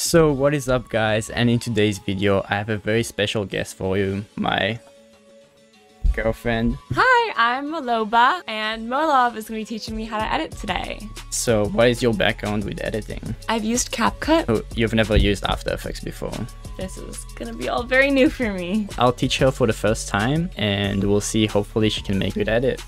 So what is up guys and in today's video I have a very special guest for you, my girlfriend. Hi, I'm Maloba, and Molob is going to be teaching me how to edit today. So what is your background with editing? I've used CapCut. Oh, you've never used After Effects before. This is going to be all very new for me. I'll teach her for the first time and we'll see hopefully she can make good edit.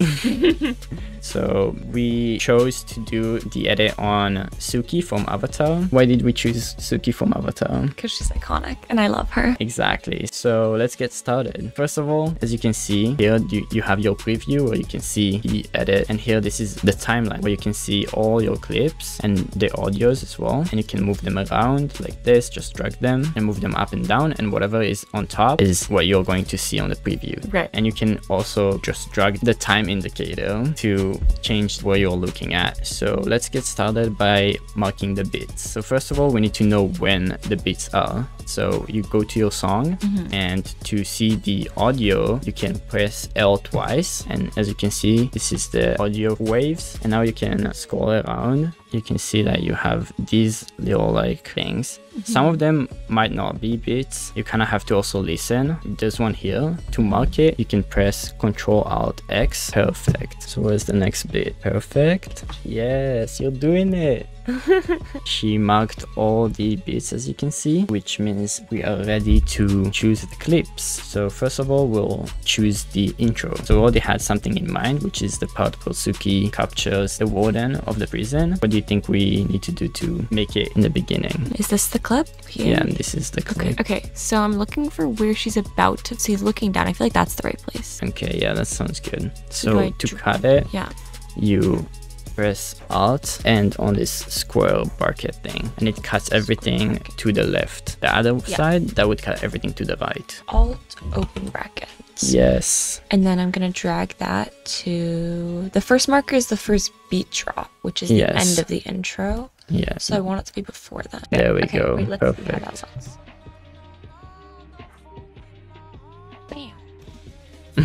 so we chose to do the edit on Suki from Avatar. Why did we choose Suki from Avatar? Because she's iconic and I love her. Exactly. So let's get started. First of all, as you can see here, you, you have your preview where you can see the edit. And here, this is the timeline where you can see all your clips and the audios as well. And you can move them around like this, just drag them and move them up and down. And whatever is on top is what you're going to see on the preview. Right. And you can also just drag the time indicator to change where you're looking at. So let's get started by marking the beats. So first of all, we need to know when the beats are. So you go to your song Mm-hmm. and to see the audio, you can press L twice. And as you can see, this is the audio waves. And now you can scroll around. You can see that you have these little like things. Mm-hmm. Some of them might not be beats. You kind of have to also listen. This one here. To mark it, you can press Control Alt X. Perfect. So where's the next beat? Perfect. Yes, you're doing it. she marked all the bits as you can see, which means we are ready to choose the clips. So first of all, we'll choose the intro. So we already had something in mind, which is the part where Suki captures the warden of the prison. What do you think we need to do to make it in the beginning? Is this the clip? Here? Yeah, and this is the clip. Okay, so I'm looking for where she's about to. So he's looking down. I feel like that's the right place. Okay, yeah, that sounds good. do So to cut it, Yeah. you press alt and on this square bracket thing and it cuts everything to the left the other Yeah. side that would cut everything to the right Alt open brackets. yes And then I'm going to drag that to. The first marker is the first beat drop, which is the end of the intro. yes So I want it to be before that. There we Okay, go. Wait, let's see how Perfect.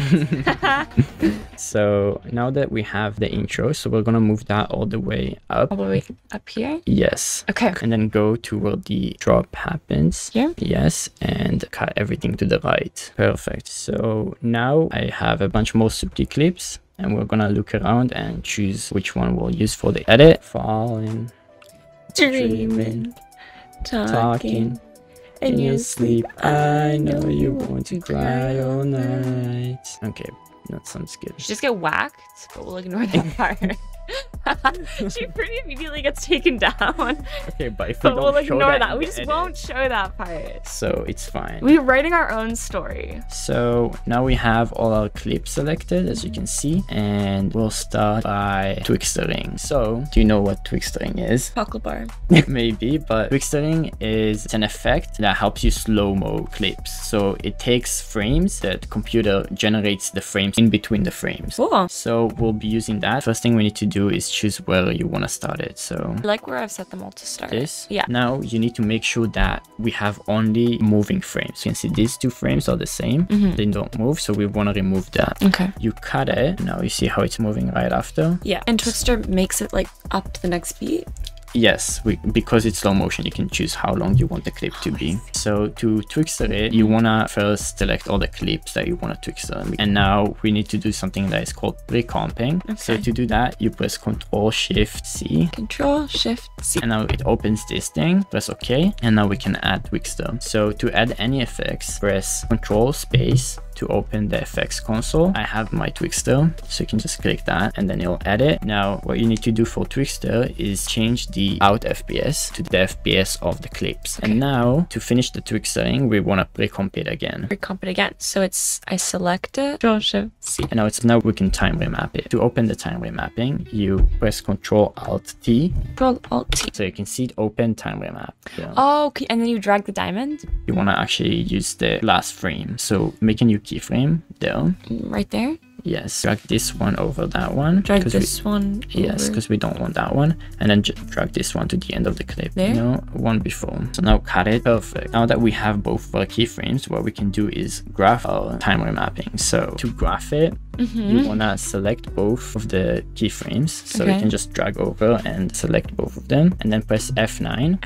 so now that we have the intro so we're gonna move that all the way up. All the way up here. yes. Okay. and then go to where the drop happens. Yeah. yes and cut everything to the right. Perfect. So now i have a bunch more Suki clips and we're gonna look around and choose which one we'll use for the edit. Falling Dreaming, talking, talking in your sleep i know you want to cry all night. okay that sounds good She just get whacked, but we'll ignore that part. she pretty immediately gets taken down, okay but if we but don't we'll show ignore that, that. We just edit, won't show that part. so it's fine We're writing our own story. So now we have all our clips selected as you can see and we'll start by twixtering. So do you know what twixtering is? Chocolate bar. Maybe, but twixtering is an effect that helps you slow-mo clips. So it takes frames that computer generates the frames in between the frames. Cool. So we'll be using that. First thing we need to do is choose where you want to start it. So I like where I've set them all to start. this. Yeah. Now you need to make sure that we have only moving frames. You can see these two frames are the same. Mm-hmm. They don't move, so we want to remove that. Okay. You cut it. Now you see how it's moving right after. Yeah. And Twixtor makes it like up to the next beat. Yes, we, because it's slow motion, you can choose how long you want the clip to be. So to Twixtor it, you wanna first select all the clips that you wanna Twixtor. And now we need to do something that is called pre-comping. So to do that, you press Control Shift C. Control Shift C. And now it opens this thing, press OK, and now we can add Twixtor. So to add any effects, press Control Space to open the effects console. I have my Twixtor, so you can just click that and then it'll add it. Now, what you need to do for Twixtor is change the out FPS to the FPS of the clips. And now, to finish the Twixtering, we want to pre-comp it again. Recomp it again. So it's I select it. Control Shift C. And now it's now we can time remap it. To open the time remapping, you press Control Alt T, Control Alt T. so you can see it open time remap. Yeah. Oh, okay. And then you drag the diamond you want to actually use the last frame. So making a new keyframe there. right there. Yes, drag this one over that one. Drag 'cause we- this one. Yes, because we don't want that one. And then drag this one to the end of the clip. There? You know, one before. So now cut it. Perfect. Now that we have both of our keyframes, what we can do is graph our time mapping. So to graph it, mm-hmm. you wanna select both of the keyframes. So you can just drag over and select both of them and then press F9.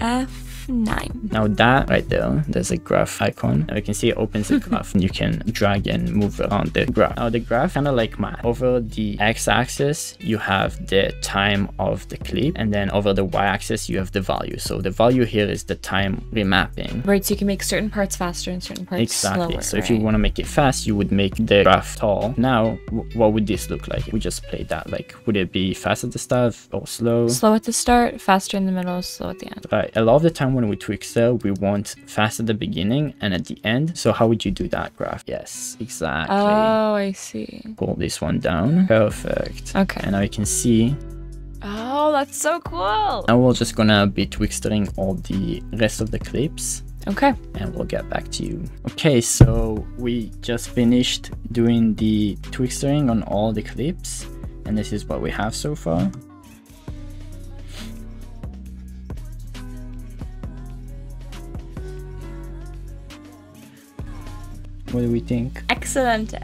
F9. Now that right there, there's a graph icon. Now you can see it opens the graph and you can drag and move around the graph. Now the graph kind of like math. Over the x-axis, you have the time of the clip and then over the y-axis, you have the value. So the value here is the time remapping. Right, so you can make certain parts faster and certain parts Exactly. slower. so if you want to make it fast, you would make the graph tall. Now, what would this look like? We just played that. Like, would it be fast at the start or slow? slow at the start, faster in the middle, slow at the end. Right. A lot of the time when we twixter, we want fast at the beginning and at the end. So how would you do that graph? Yes, exactly. Oh, I see. Pull this one down. Perfect. Okay. And now you can see. Oh, that's so cool. Now we're just gonna be twixtering all the rest of the clips Okay. and we'll get back to you. Okay, so we just finished doing the twixtering on all the clips and this is what we have so far. What do we think? Excellent.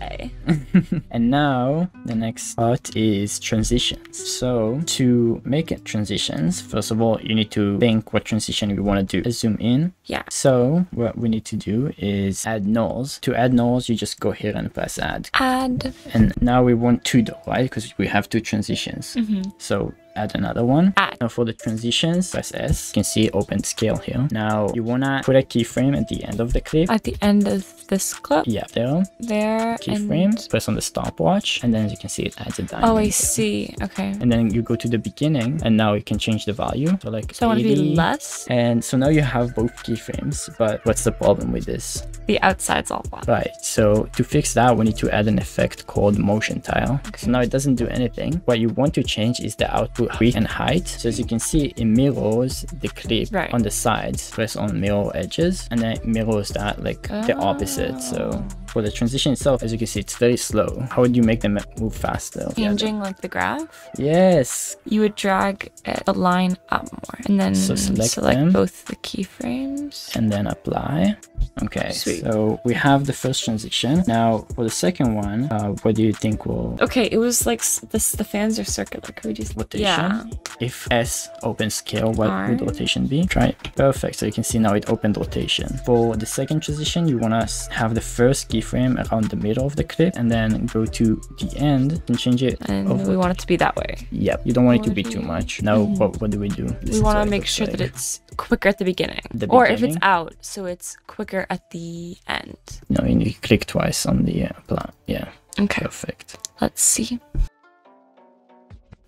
And now the next part is transitions. So to make it transitions, first of all, you need to think what transition you want to do. Let's zoom in. Yeah. So what we need to do is add nulls. To add nulls, you just go here and press add. Add. And now we want two though, right? Because we have two transitions. Mm-hmm. So add another one. Add. Now for the transitions, press S. You can see open scale here. Now you wanna put a keyframe at the end of the clip. At the end of this clip. yeah, there. There. Keyframe. And... Press on the stopwatch, and then as you can see, it adds a diamond. Oh, I see. Okay. And then you go to the beginning, and now you can change the value. So like So I want to be less. And so now you have both keyframes, but what's the problem with this? The outside's all flat. Right, so to fix that, we need to add an effect called motion tile. So now it doesn't do anything. What you want to change is the output width and height. So as you can see, it mirrors the clip Right. on the sides. Press on mirror edges, and then it mirrors that like the opposite. So for the transition itself, as you can see, it's very slow. How would you make them move faster? Changing like the graph. Yes, You would drag it, the line up more, and then So select them. both the keyframes. and then apply. Okay, Sweet. so we have the first transition. Now for the second one, uh, what do you think will Okay, it was like this. The fans are circular. Could we just rotation? Yeah. If S open scale, what would R. rotation be? Try it. Perfect. So you can see now it opened rotation. For the second transition, you wanna have the first keyframe around the middle of the clip, and then go to the end and change it. And over. we want it to be that way. Yep. You don't want it to be Forty. too much. Now, what, what do we do? This we want to make looks sure that it's quicker at the beginning, The beginning. or if it's out, so it's quicker at the end. No, you need to click twice on the uh, apply. Yeah. Okay, Perfect. let's see.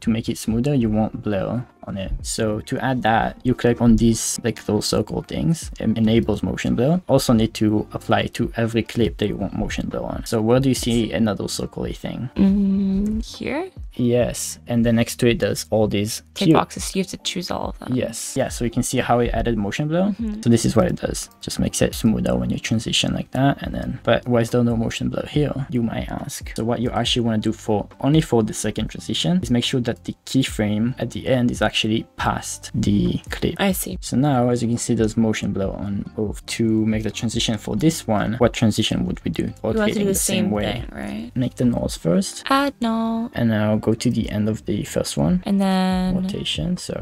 To make it smoother you want blur on it. So to add that you click on these like little circle things. It enables motion blur. Also need to apply to every clip that you want motion blur on. So where do you see another circle thing? Mm, here, yes and then next to it there's all these tick boxes. You have to choose all of them. Yes, yeah, so you can see how it added motion blur. Mm-hmm. So this is what it does. Just makes it smoother when you transition like that and then but why is there no motion blur here? You might ask. So what you actually want to do for only for the second transition is make sure that the keyframe at the end is actually past the clip. I see. So now as you can see there's motion blur on both. To make the transition for this one, what transition would we do? We want to do in the, same, thing, right? Make the nose first Add no, and now go to the end of the first one. and then Rotation. So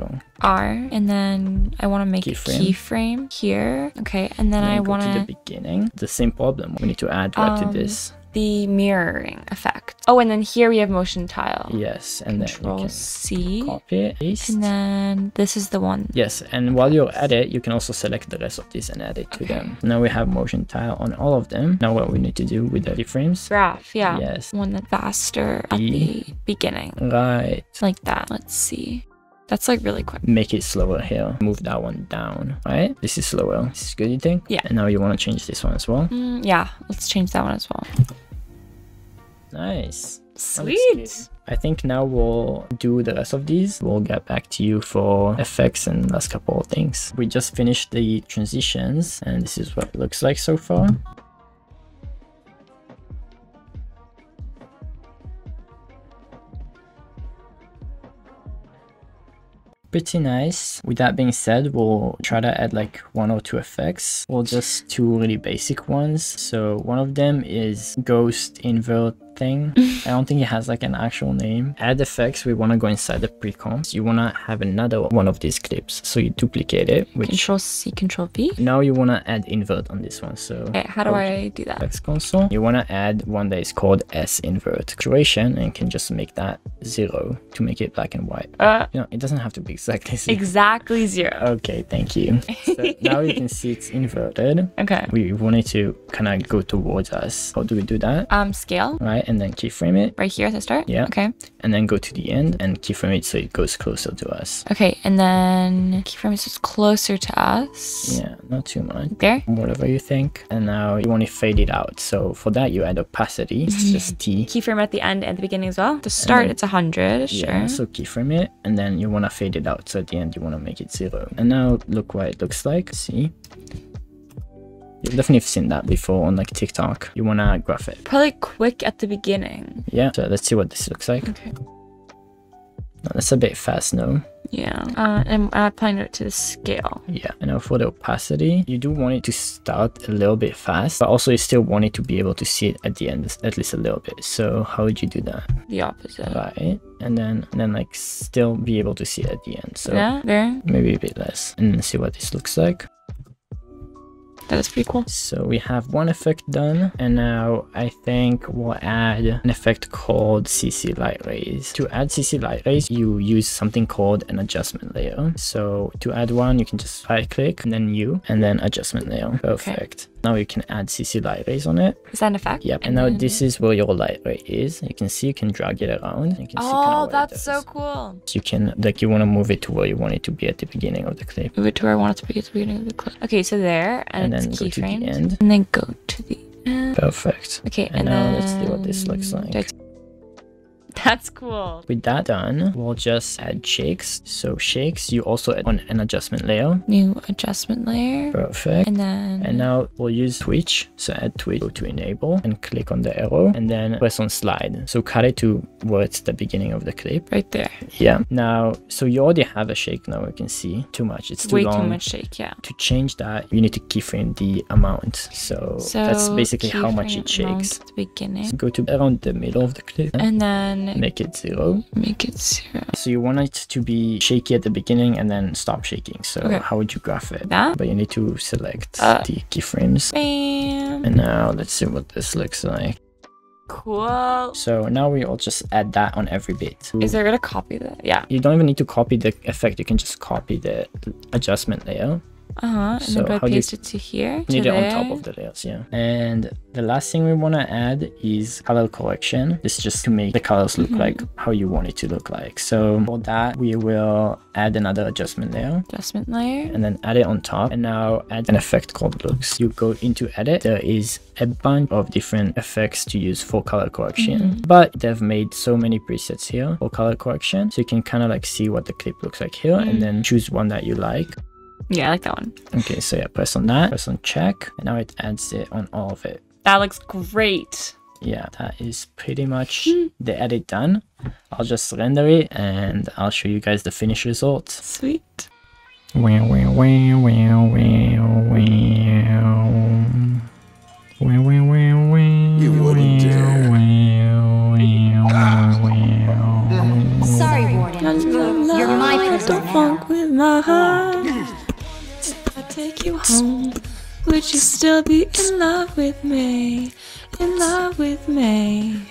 R, and then I want to make Keyframe. a keyframe here. Okay, and then then I want to the beginning. The same problem. We need to add to Um, this. The mirroring effect. Oh, and then here we have motion tile. Yes, and then Control you can C, copy it, paste. and then this is the one. Yes, and while you're at it, you can also select the rest of these and add it to Okay. them. Now we have motion tile on all of them. Now what we need to do with the keyframes. Graph, yeah. Yes. One that faster at E. the beginning, Right. like that. Let's see. That's like really quick. Make it slower here. Move that one down. Right? This is slower. This is good, you think? Yeah. And now you want to change this one as well. Mm, yeah, let's change that one as well. Nice. Sweet. I think now we'll do the rest of these. We'll get back to you for effects and last couple of things. We just finished the transitions and this is what it looks like so far. pretty nice. With that being said, we'll try to add like one or two effects. Well, just two really basic ones. So one of them is ghost invert thing. I don't think it has like an actual name. Add effects, we want to go inside the pre-comps. You want to have another one of these clips. So you duplicate it, which Control C, Control V. now you want to add invert on this one. So Okay, how do I do that? effects console. You want to add one that is called S invert duration and can just make that zero to make it black and white. Uh, You know, it doesn't have to be exactly zero. exactly zero. Okay, thank you. So now you can see it's inverted. Okay. We want it to kind of go towards us. How do we do that? Um, scale Right, and then keyframe it, right here at the start. Yeah. Okay. and then go to the end and keyframe it so it goes closer to us. Okay, and then keyframe is just closer to us. Yeah, not too much. There. Whatever you think. And now you want to fade it out. So for that, you add opacity. It's just T. Keyframe at the end and the beginning as well. To start, then- it's a hundred. Sure. Yeah, so keyframe it, and then you want to fade it out. So at the end, you want to make it zero. And now look what it looks like. See? You've definitely seen that before on like TikTok. You want to graph it. Probably quick at the beginning. Yeah, so let's see what this looks like. Okay. No, that's a bit fast, no? Yeah. Uh, and I'm applying it to the scale. Yeah, and now for the opacity, you do want it to start a little bit fast, but also you still want it to be able to see it at the end, at least a little bit. So how would you do that? The opposite. Right, and then and then like still be able to see it at the end. So Yeah. There. maybe a bit less, and see what this looks like. That is pretty cool. So we have one effect done, and now I think we'll add an effect called CC Light Rays. To add CC Light Rays, you use something called an adjustment layer. So to add one, you can just right click and then new, and then adjustment layer. Perfect. Now you can add CC Light Rays on it. Is that an effect? Yep. And now mm-hmm. this is where your light ray is. You can see you can drag it around. You can see Oh, what that's so cool. You can like you want to move it to where you want it to be at the beginning of the clip. Move it to where I want it to be at the beginning of the clip. Okay, so there, and, And it's then go to the end. And then go to the end. Perfect. Okay, And and, now then... let's see what this looks like. That's cool. With that done, we'll just add shakes. So shakes, you also add on an adjustment layer. New adjustment layer. Perfect. And then... And now we'll use Twitch. So add Twitch go to enable and click on the arrow and then press on slide. So cut it to where it's the beginning of the clip. right there. Yeah. Now, so you already have a shake now. You can see too much. It's too Way long. too much shake, yeah. To change that, you need to keyframe the amount. So, So that's basically how much it shakes. At the beginning. So go to around the middle of the clip And then make it zero. make it zero. So you want it to be shaky at the beginning and then stop shaking. So Okay. how would you graph it? That? But you need to select Uh. the keyframes. Bam. And now let's see what this looks like. Cool. So now we will just add that on every bit. Is there gonna copy that? Yeah. You don't even need to copy the effect. You can just copy the adjustment layer. Uh huh. And So then do I do you- paste it to here? To need it on top of the layers, yeah. And the last thing we want to add is color correction. It's just to make the colors look Mm-hmm. like how you want it to look like. So for that, we will add another adjustment layer. adjustment layer. and then add it on top and now add an effect called looks you go into edit there is a bunch of different effects to use for color correction but they've made so many presets here for color correction so you can kind of like see what the clip looks like here and then choose one that you like Yeah, I like that one. okay so yeah press on that press on check and now it adds it on all of it That looks great. yeah that is pretty much hmm. the edit done i'll just render it and i'll show you guys the finished result Sweet. Wow, wow, wow, wow, wow, wow. Still be in love with me? In love with me?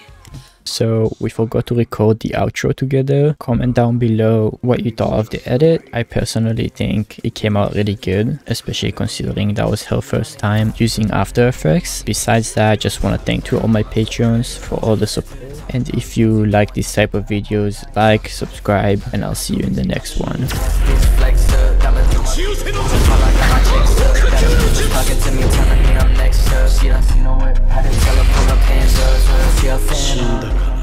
So we forgot to record the outro together. Comment down below what you thought of the edit. I personally think it came out really good, especially considering that was her first time using After Effects. Besides that, I just want to thank to all my patrons for all the support. And if you like this type of videos, like, subscribe, and I'll see you in the next one. talking to me, telling me I'm next to her. She done seen her whip, I done tell her pull her pants up. She a fan.